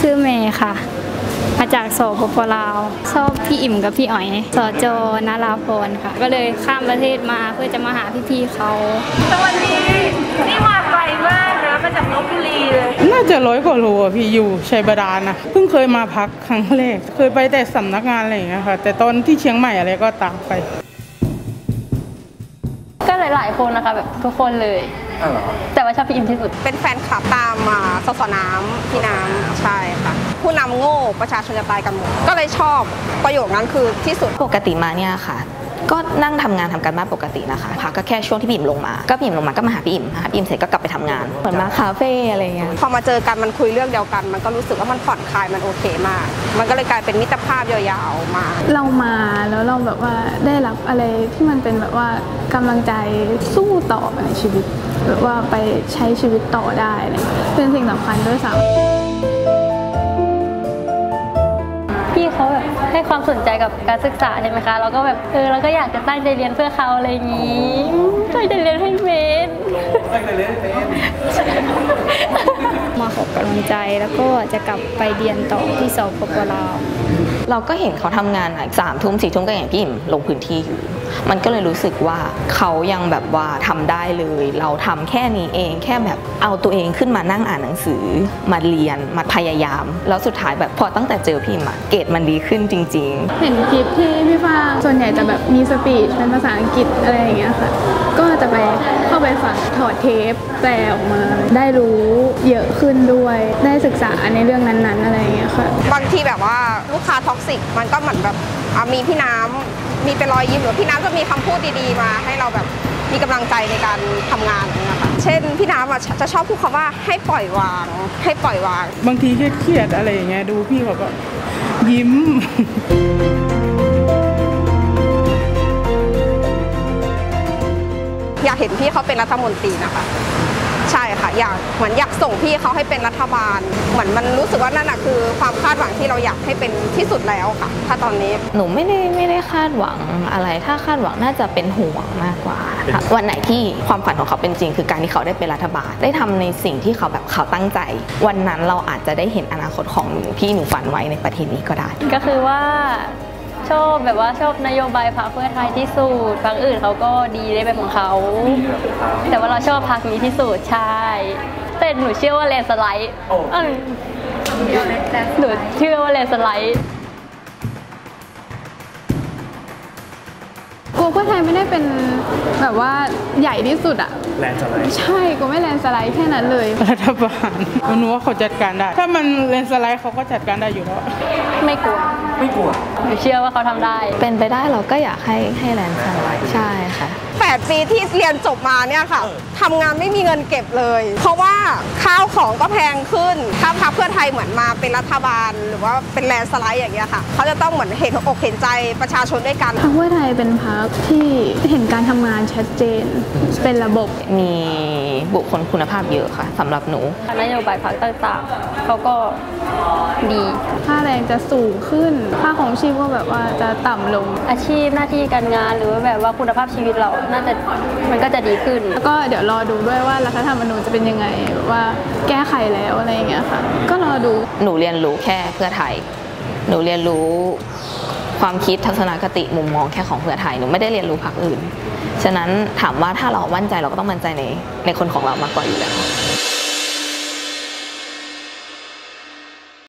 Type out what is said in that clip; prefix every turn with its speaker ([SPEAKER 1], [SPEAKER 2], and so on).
[SPEAKER 1] ชื่อเมย์ค่ะ มาจากโสปปลาว ชอบพี่อิ่มกับพี่อ๋อยสจนาราพรค่ะ ก็เลยข้ามประเทศมาเพื่อจะมาหาพี่ๆเขา
[SPEAKER 2] สวัสดีนี่มาไกลมากนะมาจากลบบุรีเลย
[SPEAKER 3] น่าจะร้อยกว่าโลอะพี่อยู่ชัยบาดาลนะ เพิ่งเคยมาพักครั้งแรก เคยไปแต่สำนักงานอะไรอย่างเงี้ยค่ะ แต่ตอนที่เชียงใหม่อะไรก็ตามไป
[SPEAKER 4] ก็ หลายๆคนนะคะแบบทุกคนเลยแต่ว่าชอบพี่อิมที่สุด
[SPEAKER 2] เป็นแฟนคลับตามมาสสน้ำพี่น้ำใช่ค่ะ ผู้นำโง่ประชาชนจะตายกันหมดก็เลยชอบประโยคนั้นคือที่สุด
[SPEAKER 5] ปกติมาเนี่ยค่ะ ก็นั่งทำงานทำการบ้านปกตินะคะพักก็แค่ช่วงที่พี่อิ่มลงมา ก็พี่อิ่มลงมาก็มาหาพี่อิ่มหาพี่อิ่มเสร็จก็กลับไปทำงานเหมือนมาคาเฟ่อะไรเงี้ย
[SPEAKER 2] พอมาเจอกันมันคุยเรื่องเดียวกัน มันก็รู้สึกว่ามันผ่อนคลายมันโอเคมาก มันก็เลยกลายเป็นมิตรภาพยาวๆมา
[SPEAKER 6] เรามาแล้วเราแบบว่าได้รับอะไรที่มันเป็นแบบว่ากำลังใจสู้ต่อในชีวิตแบบว่าไปใช้ชีวิตต่อได้อะไรเงี้ยเป็นสิ่งสำคัญด้วยซ้ำ
[SPEAKER 4] ความสนใจกับการศึกษาใช่ไหมคะ เราก็แบบเออเราก็อยากจะตั้งใจเรียนเพื่อเขาอะไรอย่างนี้ตั้งใจเรียนให้เมน
[SPEAKER 1] มาขอกำลังใจ แล้วก็จะกลับไปเรียนต่อที่สปปลาว
[SPEAKER 5] เราก็เห็นเขาทำงานอะสามทุ่มสี่ทุ่มก็อย่างพี่อิ่มลงพื้นที่อยู่ มันก็เลยรู้สึกว่าเขายังแบบว่าทำได้เลย เราทำแค่นี้เอง แค่แบบเอาตัวเองขึ้นมานั่งอ่านหนังสือ มาเรียน มาพยายาม แล้วสุดท้ายแบบพอตั้งแต่เจอพี่อิ่มอะเกรดมันดีขึ้นจริง ๆ
[SPEAKER 6] เห็นคลิปที่พี่ฟางส่วนใหญ่จะแบบมีสปีชเป็นภาษาอังกฤษอะไรอย่างเงี้ยค่ะ ก็จะไปเข้า ไปฟังถอดเทปแปลออกมา ได้รู้เยอะขึ้นด้วย ได้ศึกษาในเรื่องนั้นๆอะไรอย่างเงี้ยค่ะ
[SPEAKER 2] บางทีแบบว่าลูกค้า toxic มันก็เหมือนแบบอะมีพี่น้ำมีเป็นรอยยิ้มหรือพี่น้ำจะมีคำพูดดีๆมาให้เราแบบมีกำลังใจในการทำงานอย่างเงี้ยค่ะเช่นพี่น้ำอะจะชอบพูดคำว่าให้ปล่อยวาง ให้ปล่อยวาง
[SPEAKER 3] บางทีเครียดๆอะไรอย่างเงี้ยดูพี่เขาก็ยิ้ม
[SPEAKER 2] อยากเห็นพี่เขาเป็นรัฐมนตรีนะคะใช่ค่ะอยากเหมือนอยากส่งพี่เขาให้เป็นรัฐบาล เหมือนมันรู้สึกว่านั่นน่ะคือความคาดหวังที่เราอยากให้เป็นที่สุดแล้วค่ะ ถ้าตอนนี้
[SPEAKER 5] หนูไม่ได้ไม่ได้คาดหวังอะไร ถ้าคาดหวังน่าจะเป็นห่วงมากกว่าค่ะวันไหนที่ความฝันของเขาเป็นจริง คือการที่เขาได้เป็นรัฐบาล ได้ทำในสิ่งที่เขาแบบเขาตั้งใจ วันนั้นเราอาจจะได้เห็นอนาคตของหนูที่หนูฝันไว้ในประเทศนี้ก็ได้
[SPEAKER 4] ก็คือว่า ชอบแบบว่าชอบนโยบายพรรคเพื่อไทยที่สุดพรรคอื่นเขาก็ดีได้เป็นของเขา แต่ว่าเราชอบพรรคนี้ที่สุดใช่ แต่หนูเชื่อว่า landslide เออหนูเชื่อว่า landslide
[SPEAKER 6] กลัวเพื่อไทยไม่ได้เป็นแบบว่าใหญ่ที่สุดอะ
[SPEAKER 7] landslide
[SPEAKER 6] ใช่กูไม่ landslide แค่นั้นเลย
[SPEAKER 3] รัฐบาลหนูว่าเขาจัดการได้ ถ้ามัน land slideเขาก็จัดการได้อยู่แล้ว
[SPEAKER 4] ไม่กลัว
[SPEAKER 7] ไม่กลัว
[SPEAKER 4] หนูเชื่อว่าเขาทำได้
[SPEAKER 5] เป็นไปได้เราก็อยากให้ให้แลนด์สไลด์ใช่ค่ะ
[SPEAKER 2] 8 ปีที่เรียนจบมาเนี่ยค่ะทำงานไม่มีเงินเก็บเลย เพราะว่าข้าวของก็แพงขึ้น ถ้าพรรคเพื่อไทยเหมือนมาเป็นรัฐบาล หรือว่าเป็นแลนด์สไลด์อย่างเงี้ยค่ะ เขาจะต้องเหมือนเห็นอกเห็นใจประชาชนด้วยกัน
[SPEAKER 6] พรรคเพื่อไทยเป็นพรรคที่เห็นการทำงานชัดเจน เป็นระบบ
[SPEAKER 5] มีบุคคลคุณภาพเยอะค่ะสำหรับหนู
[SPEAKER 4] นโยบายพรรคต่างๆเขาก็ดี
[SPEAKER 6] ค่าแรง จะสูงขึ้น ค่าของชีพก็แบบว่าจะต่ำลง
[SPEAKER 4] อาชีพหน้าที่การงานหรือว่าแบบว่าคุณภาพชีวิตเรา น่าจะมันก็จะดีขึ้น
[SPEAKER 6] แล้วก็เดี๋ยวรอดูด้วยว่ารัฐธรรมนูญจะเป็นยังไงแบบว่าแก้ไขแล้วอะไรอย่างเงี้ยค่ะ ก็รอดู
[SPEAKER 5] หนูเรียนรู้แค่เพื่อไทย หนูเรียนรู้ความคิดทัศนคติมุมมองแค่ของเพื่อไทยหนูไม่ได้เรียนรู้พรรคอื่น ฉะนั้นถามว่าถ้าเรามั่นใจเราก็ต้องมั่นใจในในคนของเรามากกว่าอยู่แล้ว